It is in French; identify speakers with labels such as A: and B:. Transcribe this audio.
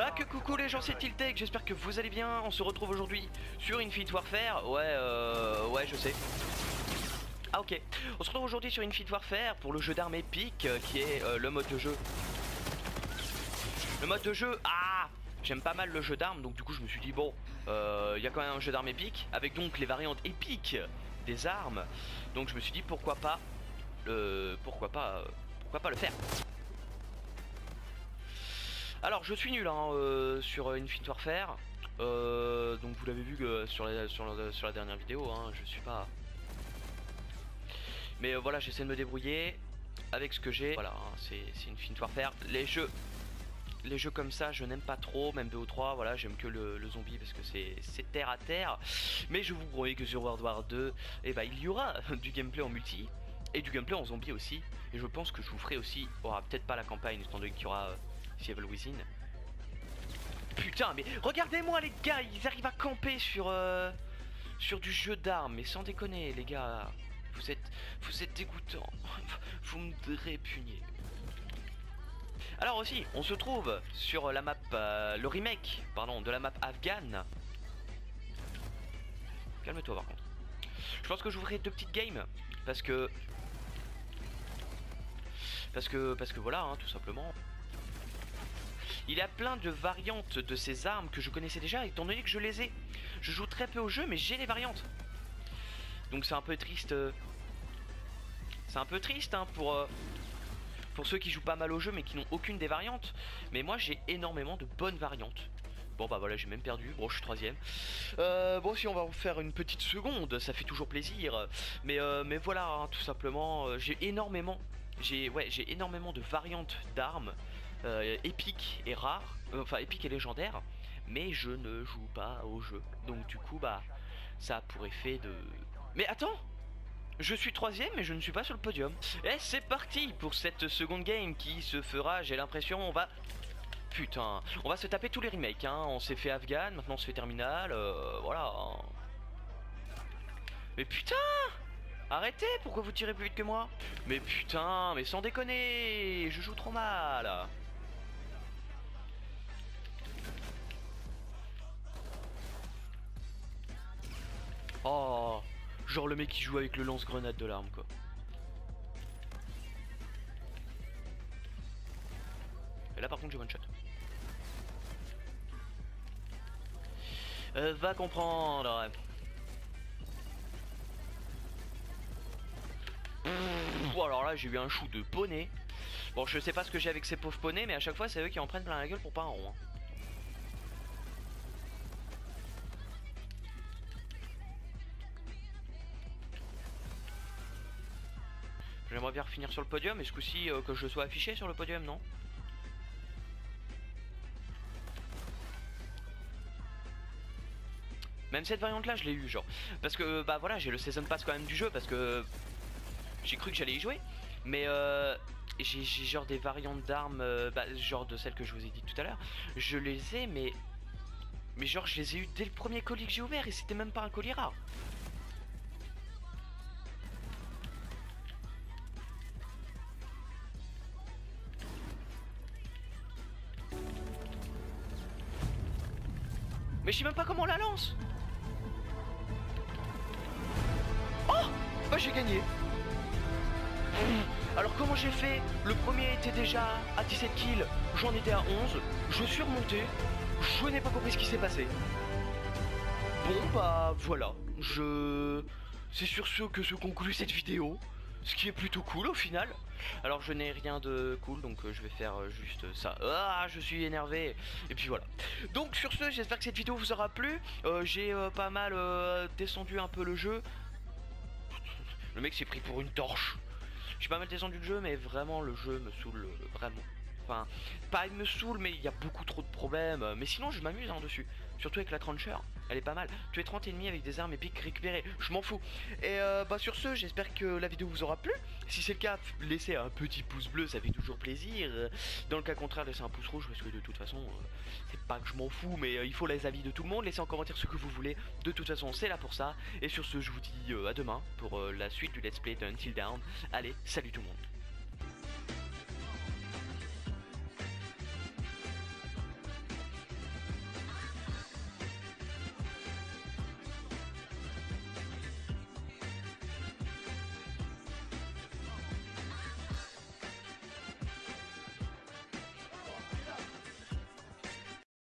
A: Ah que coucou les gens c'est Tiltech, j'espère que vous allez bien, on se retrouve aujourd'hui sur Infinite Warfare, ouais euh, ouais je sais. Ah ok, on se retrouve aujourd'hui sur Infinite Warfare pour le jeu d'armes épique euh, qui est euh, le mode de jeu. Le mode de jeu, ah J'aime pas mal le jeu d'armes donc du coup je me suis dit bon, euh, il y a quand même un jeu d'armes épique avec donc les variantes épiques des armes. Donc je me suis dit pourquoi pas, pourquoi pas, pourquoi pas le faire alors je suis nul hein, euh, sur Infinite Warfare. Euh, donc vous l'avez vu que sur, la, dernière vidéo, hein, je suis pas. Mais euh, voilà, j'essaie de me débrouiller avec ce que j'ai. Voilà, hein, c'est Infinite Warfare. Les jeux, les jeux comme ça, je n'aime pas trop, même 2 ou 3. Voilà, j'aime que le, zombie parce que c'est terre à terre. Mais je vous promets que sur World War 2, eh ben, il y aura du gameplay en multi et du gameplay en zombie aussi. Et je pense que je vous ferai aussi, aura peut-être pas la campagne, étant donné qu'il y aura Evil Within. Putain, mais regardez-moi les gars, ils arrivent à camper sur euh, sur du jeu d'armes, mais sans déconner les gars, vous êtes vous êtes dégoûtants, vous me répugnez. Alors aussi, on se trouve sur la map, euh, le remake, pardon, de la map afghane. Calme-toi par contre. Je pense que j'ouvrirai deux petites games parce que parce que parce que voilà, hein, tout simplement. Il a plein de variantes de ces armes que je connaissais déjà, étant donné que je les ai. Je joue très peu au jeu, mais j'ai les variantes. Donc c'est un peu triste. Euh, c'est un peu triste hein, pour, euh, pour ceux qui jouent pas mal au jeu, mais qui n'ont aucune des variantes. Mais moi, j'ai énormément de bonnes variantes. Bon bah voilà j'ai même perdu, bon je suis troisième euh, Bon si on va faire une petite seconde, ça fait toujours plaisir Mais, mais voilà hein, tout simplement, j'ai énormément J'ai ouais, énormément de variantes d'armes euh, épique et rare, euh, enfin épique et légendaire, mais je ne joue pas au jeu. Donc du coup, bah, ça a pour effet de... Mais attends je suis troisième mais je ne suis pas sur le podium. Et c'est parti pour cette seconde game qui se fera, j'ai l'impression, on va... Putain, on va se taper tous les remakes, hein. On s'est fait Afghan, maintenant on se fait Terminal, euh, voilà. Hein. Mais putain Arrêtez, pourquoi vous tirez plus vite que moi? Mais putain, mais sans déconner, je joue trop mal. Genre le mec qui joue avec le lance-grenade de l'arme quoi. Et là par contre j'ai one shot. Euh, va comprendre. Oh alors là j'ai eu un chou de poney. Bon je sais pas ce que j'ai avec ces pauvres poneys mais à chaque fois c'est eux qui en prennent plein la gueule pour pas un rond. Hein. J'aimerais bien finir sur le podium, et ce coup-ci euh, que je sois affiché sur le podium, non Même cette variante là je l'ai eu genre. Parce que bah voilà j'ai le season pass quand même du jeu Parce que j'ai cru que j'allais y jouer. Mais euh, j'ai genre des variantes d'armes euh, bah, Genre de celles que je vous ai dit tout à l'heure. Je les ai mais Mais genre je les ai eu dès le premier colis que j'ai ouvert Et c'était même pas un colis rare Mais je sais même pas comment on la lance. Oh! Bah j'ai gagné. Alors comment j'ai fait? Le premier était déjà à 17 kills, j'en étais à 11, je suis remonté, je n'ai pas compris ce qui s'est passé. Bon bah voilà, je... C'est sur ce que se conclut cette vidéo ce qui est plutôt cool au final. Alors je n'ai rien de cool donc euh, je vais faire euh, juste ça. Ah je suis énervé et puis voilà. Donc sur ce j'espère que cette vidéo vous aura plu. Euh, j'ai pas mal descendu un peu le jeu. Le mec s'est pris pour une torche. J'ai pas mal descendu le jeu mais vraiment le jeu me saoule vraiment. Enfin, pas il me saoule, mais il y a beaucoup trop de problèmes. Mais sinon, je m'amuse hein, dessus. Surtout avec la trancher. Elle est pas mal. Tu es 30 ennemis avec des armes épiques récupérées. Je m'en fous. Et euh, bah sur ce, j'espère que la vidéo vous aura plu. Si c'est le cas, laissez un petit pouce bleu, ça fait toujours plaisir. Dans le cas contraire, laissez un pouce rouge parce que de toute façon, euh, c'est pas que je m'en fous, mais euh, il faut les avis de tout le monde. Laissez en commentaire ce que vous voulez. De toute façon, c'est là pour ça. Et sur ce, je vous dis à demain pour la suite du let's play de Until Down. Allez, salut tout le monde.